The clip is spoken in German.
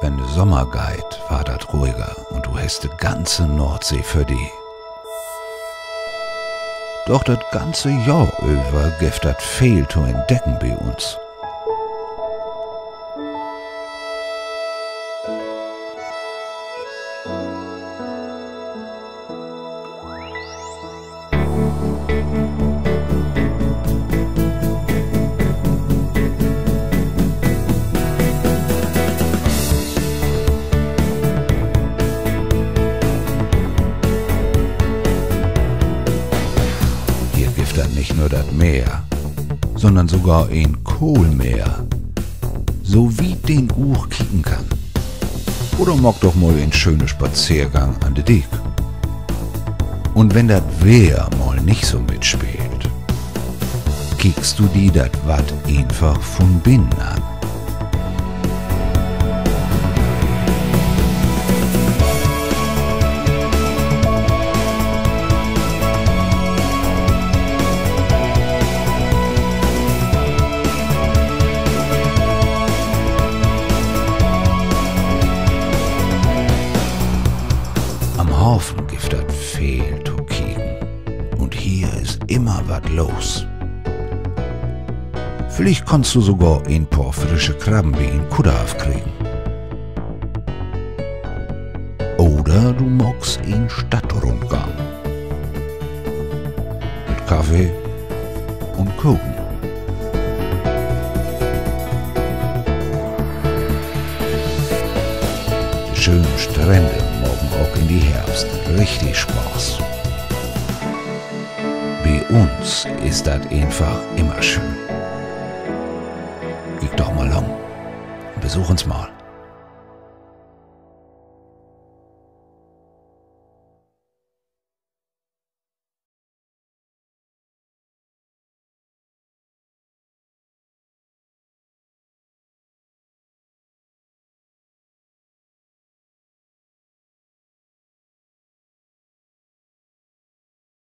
Wenn de Sommer geht, war dat ruhiger und du hast de ganze Nordsee für die. Doch das ganze Jahr über gibt das viel zu entdecken bei uns. Das nicht nur das Meer, sondern sogar ein Kohlmeer. So wie den Uch kicken kann. Oder mag doch mal ein schöner Spaziergang an de Dick. Und wenn das Wehr mal nicht so mitspielt, kickst du die dat wat einfach von binnen an. Gibt das viel zu kicken. Und hier ist immer was los. Vielleicht kannst du sogar ein paar frische Krabben wie in Kutter aufkriegen. Oder du magst einen Stadtrundgang. Mit Kaffee und Kuchen. Die schönen Strände auch in die Herbst richtig Spaß. Bei uns ist das einfach immer schön. Geh doch mal lang. Besuch uns mal.